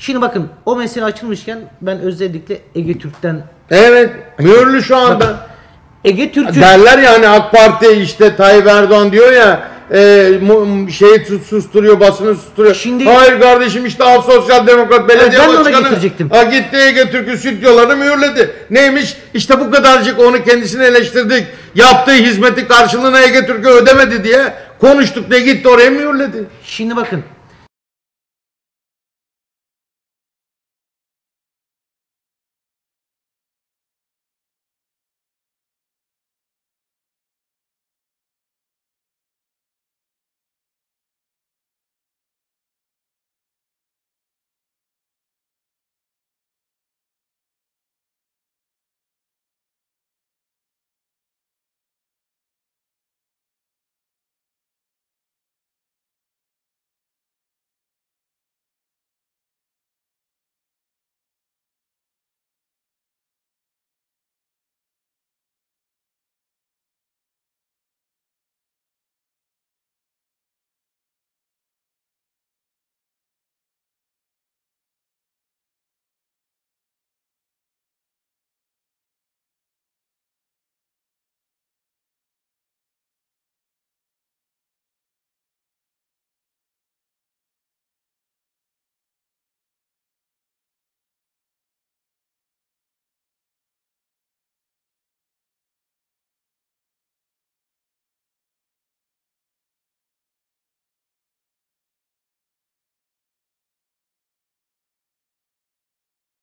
Şimdi bakın o mesele açılmışken ben özellikle Ege Türk'ten Evet. Mühürlü şu anda. Ege Türk'ü Derler ya hani AK Parti işte Tayyip Erdoğan diyor ya e, mu- şeyi susturuyor basını susturuyor. Şimdi- Hayır kardeşim işte al sosyal demokrat belediye ben başkanı. getirecektim. Ha, gitti Ege Türk'ü stüdyolarını mühürledi. Neymiş? İşte bu kadarcık onu kendisini eleştirdik. Yaptığı hizmeti karşılığına Ege Türk'ü ödemedi diye konuştuk ne gitti oraya mühürledi. Şimdi bakın